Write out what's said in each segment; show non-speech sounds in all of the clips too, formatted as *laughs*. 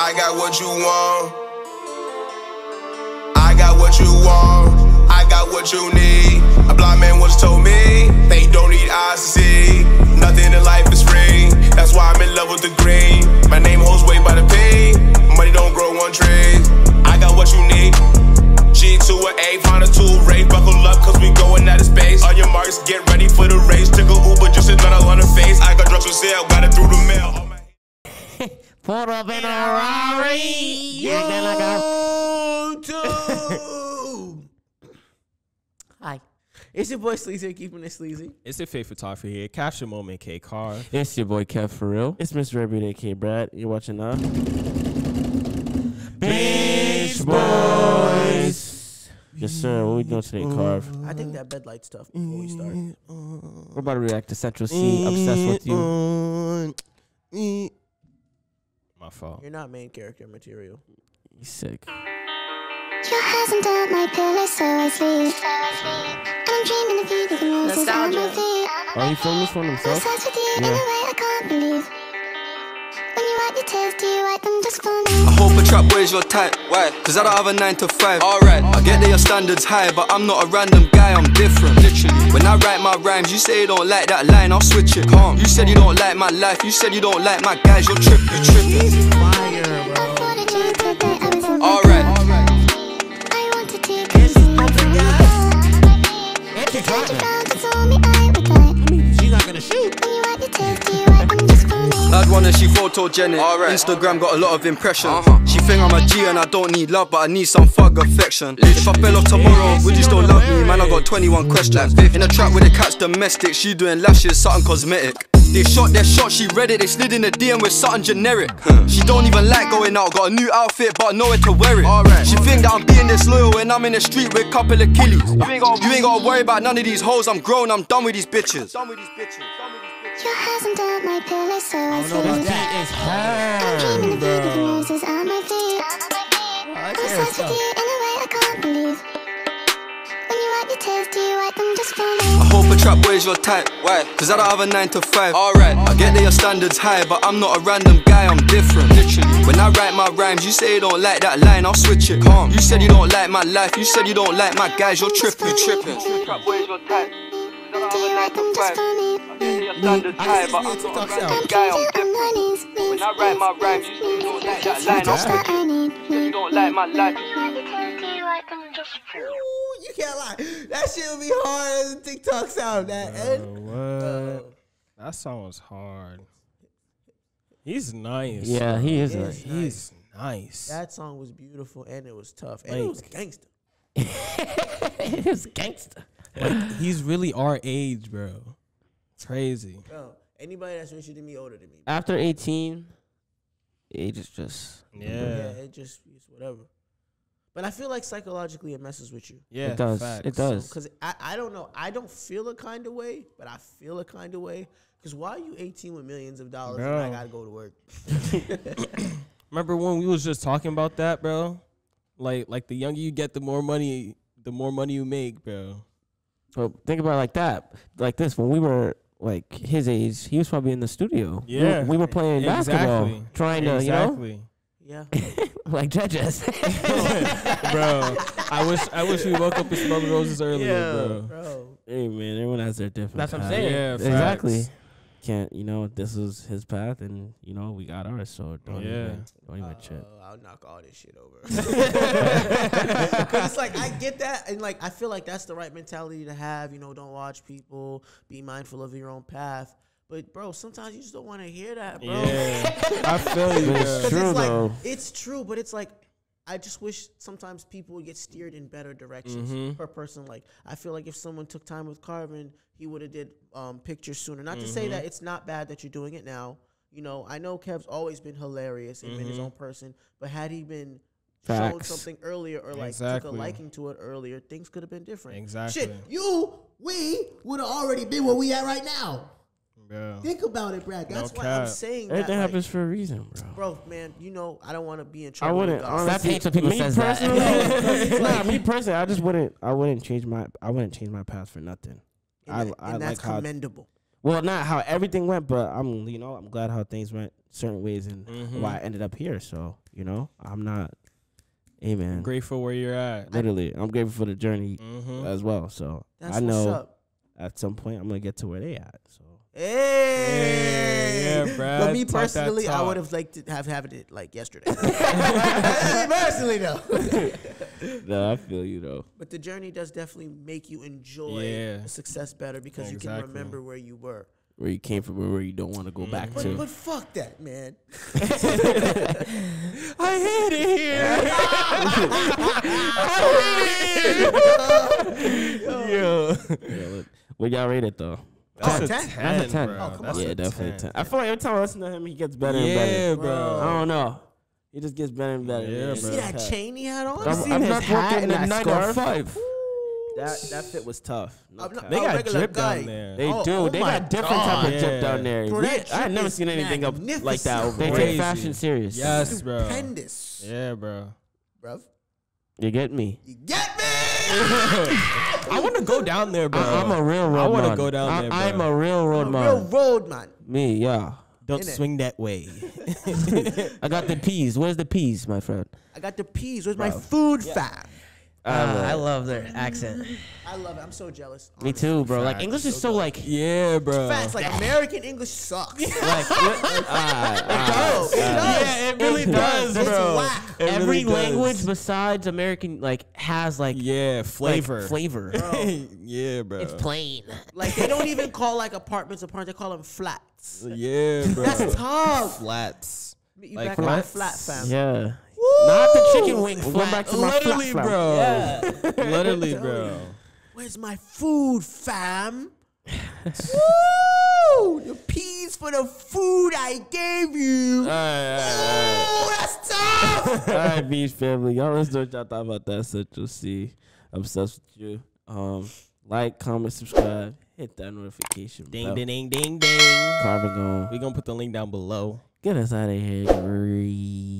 I got what you want. I got what you want. I got what you need. A blind man once told me they don't need eyes to see. Nothing in life is free. That's why I'm in love with the green. My name holds weight by the P. Money don't grow on trees. I got what you need. G to an A, find a two ray. Buckle up, cause we going out of space. On your marks, get ready for the race. Took a Uber, just another on the face. I got drugs for sale, got it through the Pulled up in a Rari. Yeah, then I got. *laughs* Hi. It's your boy Sleazy, keeping it sleazy. It's your fake photography here. Kaptured Moment, K Car. It's your boy Kev for real. It's Mr. Everyday K Brad. You're watching uh BeechBoyz. Yes sir, what we doing today, Karv? I think that bed light stuff before we start. We're about to react to Central Cee, Obsessed with You. My fault. You're not main character material. He's sick. Your hands under my pillow, so I sleep. And I'm dreaming of you with the roses on my feet. Oh, he filmed this one himself? Obsessed with you in Yeah. a way I can't believe. When you wipe your tears, do you wipe them just for me? I hope a trap boy's your type. Why? Cause I don't have a 9 to 5. Alright. I get that your standards high, but I'm not a random guy, I'm different. Literally. When I write my rhymes, you say you don't like that line, I'll switch it. Calm. You said you don't like my life, you said you don't like my guys, you're tripping. You tripping. Fire, bro. Me? Lad wanna she photogenic. Instagram got a lot of impressions. She think I'm a G and I don't need love, but I need some fuck affection. If I fell off tomorrow, would you still love me? Man, I got 21 questions. In a trap with the cat's domestic, she doing lashes, something cosmetic. They shot their shot, she read it, they slid in the DM with something generic. She don't even like going out, got a new outfit, but nowhere to wear it. She think that I'm being disloyal when I'm in the street with a couple of killies. You ain't, gotta, you ain't gotta worry about none of these hoes, I'm grown, I'm done with these bitches. Your hands under my pillow, so I oh, I don't know this beat is I'm dreaming of you with the roses on my feet. I'm Obsessed with you in a way I can't believe. When you wipe your tears, do you wipe them just for me? I hope a trap boy's your type. Why? Cause I don't have a 9 to 5. Alright. I get that your standards high, but I'm not a random guy, I'm different. Literally. When I write my rhymes, you say you don't like that line, I'll switch it. Calm. You said you don't like my life, you said you don't like my guys, you're tripping. You tripping. Trap boy's your type. Do you wipe them just for me? Your standards high, but I'm not a random guy, I'm I'm on my different. knees, When please. I write my rhymes, you say don't like that line, I'll Just switch what I need. it. You don't like my life. Ooh, you can't lie. That shit would be hard as a TikTok sound. That end. What? Uh, that song was hard. He's nice. Yeah, he is. Yeah. A, He's nice. That song was beautiful and it was tough and it was gangster. *laughs* it was gangster. Like, *laughs* he's really our age, bro. Crazy. Bro, anybody that's richer than me, older than me. after 18, age is just. Yeah. Yeah, it just it's whatever. But I feel like psychologically it messes with you. Yeah. it does. facts. It does. Because I, I don't know. I don't feel a kind of way, but I feel a kind of way. Because why are you 18 with millions of dollars and I got to go to work? *laughs* Remember when we was just talking about that, bro? Like, like the younger you get, the more money, the more money you make, bro. But think about it like that. Like this, when we were like his age, he was probably in the studio. We were- Yeah. we were playing basketball, trying to, exactly. You know, Yeah. *laughs* like judges. *laughs* bro. I wish I wish we woke up and smelled roses earlier, bro. Bro. hey man, everyone has their different. That's what I'm saying. Yeah, Exactly. Facts. Can't you know? This is his path, and you know we got ours. So don't Yeah. even don't even chip. Uh, I'll knock all this shit over. *laughs* *laughs* Cause it's like I get that, and like I feel like that's the right mentality to have. You know, don't watch people, be mindful of your own path. But bro, sometimes you just don't want to hear that, bro. Yeah, *laughs* I feel you, it's bro. True it's like though. it's true, but it's like I just wish sometimes people would get steered in better directions Mhm. per person. Like I feel like if someone took time with Carvin, he would have did um, pictures sooner. Not to say that it's not bad that you're doing it now. You know, I know Kev's always been hilarious and been his own person, but had he been shown something earlier or like took a liking to it earlier, things could have been different. Exactly. Shit, you, we would have already been where we at right now. Bro. Think about it, Brad. That's why I'm cap. saying that. Everything like, happens for a reason, bro. bro, man, you know I don't want to be in I trouble. with wouldn't God. honestly. hates when people me says that. personally, *laughs* *laughs* nah, me personally, I just wouldn't. I wouldn't change my. I wouldn't change my path for nothing. and, I, that- I and that's like how. commendable. well, not how everything went, but I'm you know I'm glad how things went certain ways and Mhm. why I ended up here. So you know I'm not, amen. Grateful where you're at. Literally, I'm grateful for the journey Mm-hmm. as well. So That's I what's know up. at some point I'm gonna get to where they at. So Hey, Yeah, Brad, But me talk personally, I would have liked to have had it like yesterday. *laughs* *laughs* Personally, though. *laughs* no, I feel you though. But the journey does definitely make you enjoy Yeah. success better because you can remember where you were. Where you came from and where you don't want to go back But, to. but fuck that, man. I hate it here. I Yo. Yeah, look, where y'all rate it though? That's Oh, a 10? 10, That's a 10. bro. Oh, come That's on. yeah, a definitely 10. ten. I feel like every time I listen to him, he gets better and better. Yeah, better. I don't know. He just gets better and better. Yeah, man. You bro. see that chain he had on? I'm, seen I'm his not hat working and that that scarf. 905. That that fit was tough. No I'm not- cap. They got regular drip guy. down there. They Oh, do. oh they got different type of drip down there. Bro, We- I had never seen anything up like that. magnificent. over They take fashion serious. Yes, bro. Stupendous. Yeah, bro. Bruv. You get me? You get me? *laughs* I want to go down there, bro. I, am a real road I want wanna go down there, bro. I'm a real road I'm a man. real road man. Me, yeah. Don't Innit? swing that way. *laughs* I got the peas. Where's the peas, my friend? I got the peas. Where's my Bro. food fam? Ah, I love their accent. I love it. I'm so jealous. Me too, bro. Like English is so like. yeah, bro. Facts. Like American English sucks. *laughs* like ah, It does. It does. Yeah, it really It does, It's bro. whack. It every really language besides American like has like Yeah, like, flavor. flavor. *laughs* yeah, bro. It's plain. Like they don't even call like apartments apartments. They call them flats. Yeah, bro. That's tough. Flats. You Like back on my flat fam. Yeah. Not the chicken wing. We're going back to my Literally, flat bro. *laughs* Literally, bro. Where's my food fam? *laughs* Woo! The peas for the food I gave you. All right, all Oh, that's tough. *laughs* all right, Beach family. Y'all let's know what y'all thought about that Central Cee. I'm obsessed with you. Um, like, comment, subscribe, hit that notification Ding, bell. ding, ding, ding, ding. Carvin gone. We're gonna put the link down below. Get us out of here, Grease.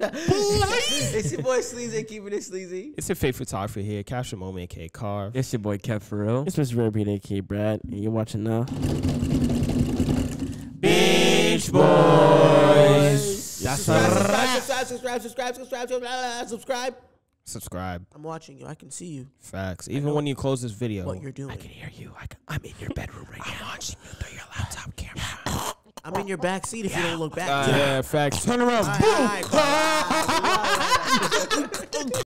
It's your boy Sleazy keeping it sleazy. It's a fake photographer here. Kaptured Moment, K Karv. It's your boy Kev for real. It's Mr. Red aka Brad, and you're watching now. BeechBoyz. That's Subscribe, a subscribe, subscribe, subscribe, subscribe, subscribe, subscribe. subscribe. I'm watching you. I can see you. Facts. Even when you close this video, What you're doing. I can hear you. I am in your bedroom right now. I'm watching you through your laptop camera. I'm in your back seat if you don't look back. Uh, yeah, facts. Turn around. All right, all right. *laughs*